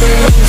Thank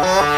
Bye.